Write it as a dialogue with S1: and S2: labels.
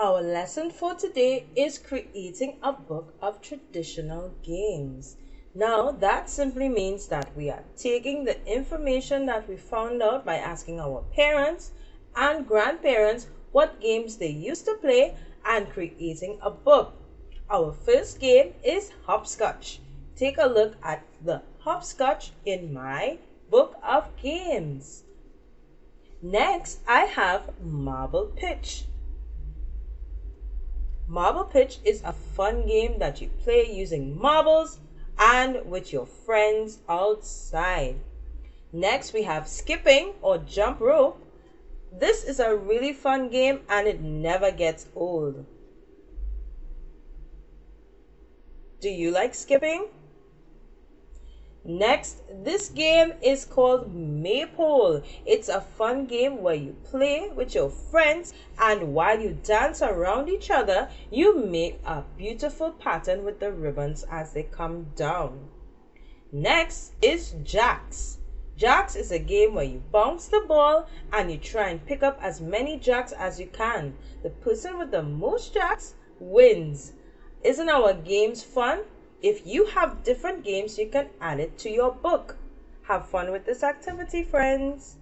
S1: Our lesson for today is creating a book of traditional games. Now, that simply means that we are taking the information that we found out by asking our parents and grandparents what games they used to play and creating a book. Our first game is hopscotch. Take a look at the hopscotch in my book of games. Next, I have marble pitch. Marble pitch is a fun game that you play using marbles and with your friends outside. Next, we have skipping or jump rope. This is a really fun game and it never gets old. Do you like skipping? Next, this game is called Maypole. It's a fun game where you play with your friends and while you dance around each other, you make a beautiful pattern with the ribbons as they come down. Next is Jacks. Jacks is a game where you bounce the ball and you try and pick up as many jacks as you can. The person with the most jacks wins. Isn't our games fun? If you have different games, you can add it to your book. Have fun with this activity, friends.